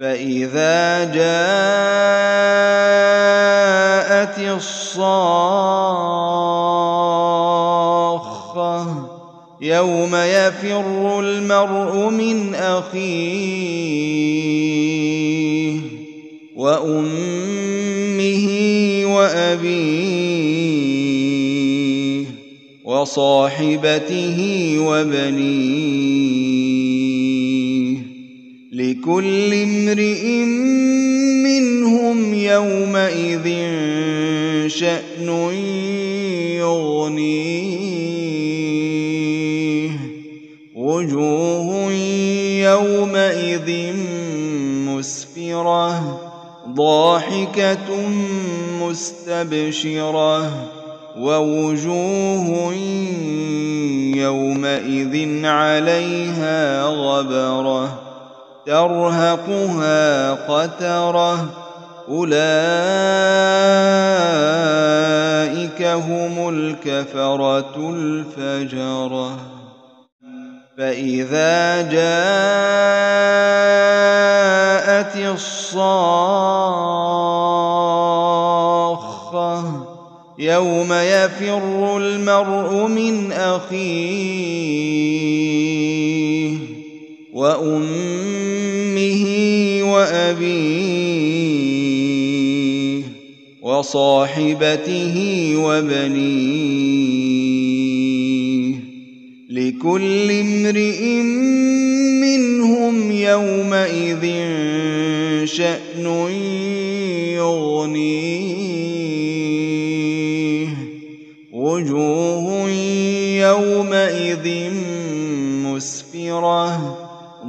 فإذا جاءت الصاخة يوم يفر المرء من أخيه وأمه وأبيه وصاحبته وبنيه لكل امرئ منهم يومئذ شأن يغنيه. وجوه يومئذ مسفرة ضاحكة مستبشرة ووجوه يومئذ عليها غبرة. ترهقها قترة. أولئك هم الكفرة الفجرة. فإذا جاءت الصاخة يوم يفر المرء من أخيه وأمه وأبيه وصاحبته وبنيه لكل امرئ منهم يومئذ شأن يغنيه وجوه يومئذ مسفرة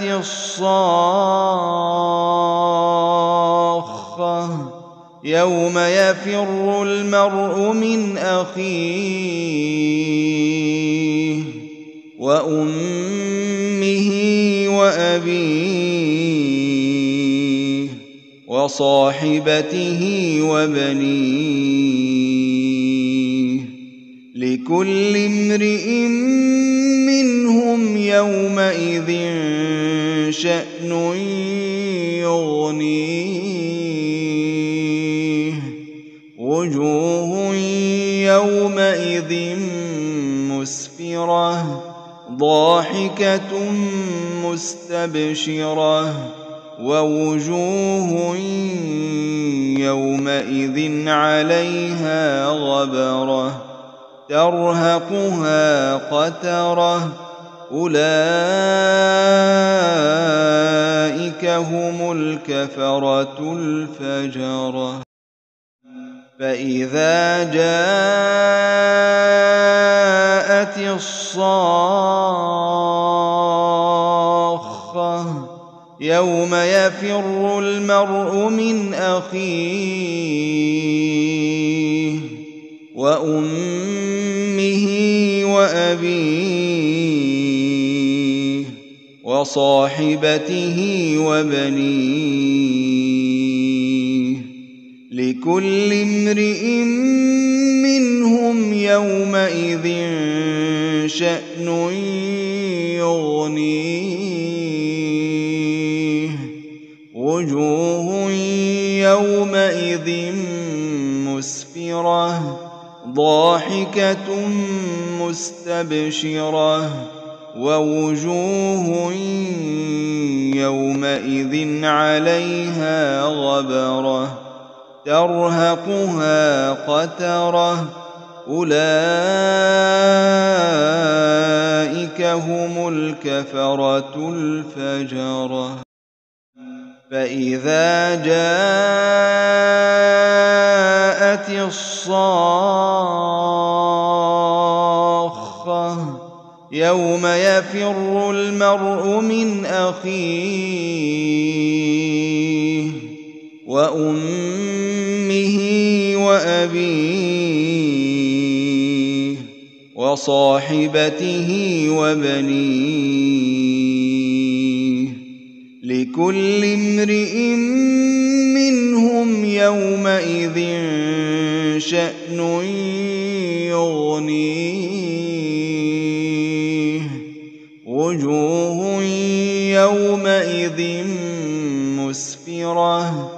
الصاخة. يوم يفر المرء من أخيه وأمه وأبيه وصاحبته وبنيه لكل امرئ منهم يومئذ شأن يغنيه. وجوه يومئذ مسفرة ضاحكة مستبشرة. ووجوه يومئذ عليها غبرة ترهقها قترة. أولئك هم الكفرة الفجرة. فإذا جاءت الصاخة يوم يفر المرء من أخيه وأمه وأبيه وصاحبته وبنيه لكل امرئ منهم يومئذ شأن يغنيه. وجوه يومئذ مسفرة ضاحكة مستبشرة ووجوه يومئذ عليها غبرة ترهقها قترة. أولئك هم الكفرة الفجرة. فإذا جاءت الصاخة يوم يفر المرء من أخيه وأمه وأبيه وصاحبته وبنيه لكل امرئ منهم يومئذ شأن يغنيه وجوه يومئذ مسفرة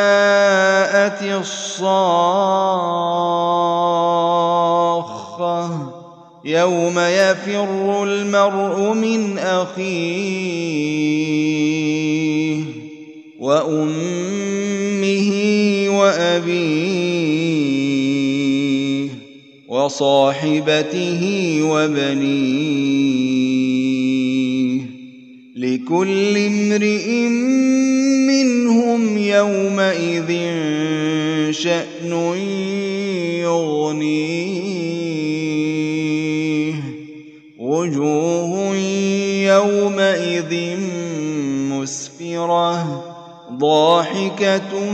جاءت الصاخة. يوم يفر المرء من أخيه وأمه وأبيه وصاحبته وبنيه. لكل امرئ منهم يومئذ شأن يغنيه. وجوه يومئذ مسفرة ضاحكة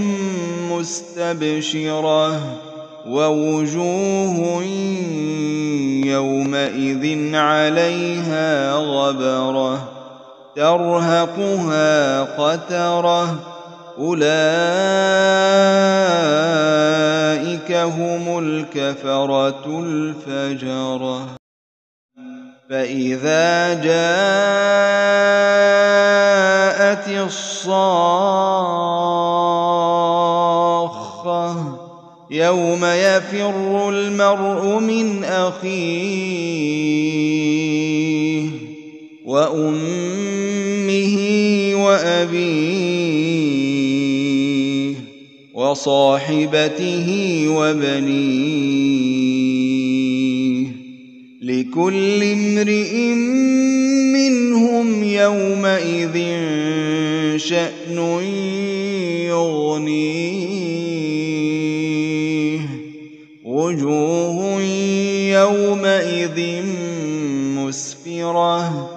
مستبشرة ووجوه يومئذ عليها غبرة. ترهقها قترة. أولئك هم الكفرة الفجرة. فإذا جاءت الصاخة يوم يفر المرء من أخيه وأمه وأبيه وصاحبته وبنيه لكل امرئ منهم يومئذ شأن يغنيه. وجوه يومئذ مسفرة.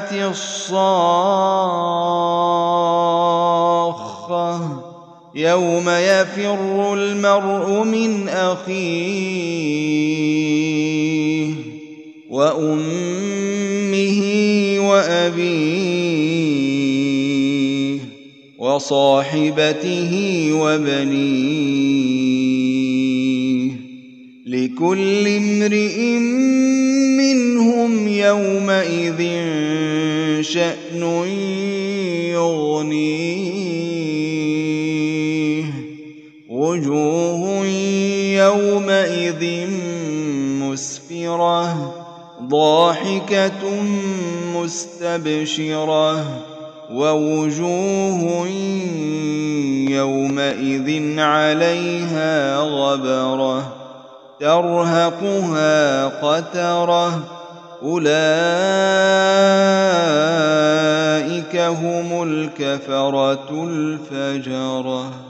جاءت الصاخة. يوم يفر المرء من أخيه وأمه وأبيه وصاحبته وبنيه. لكل امرئ منهم يومئذ شأن يغنيه. وجوه يومئذ مسفرة ضاحكة مستبشرة ووجوه يومئذ عليها غبرة. ترهقها قترة. أولئك هم الكفرة الفجرة.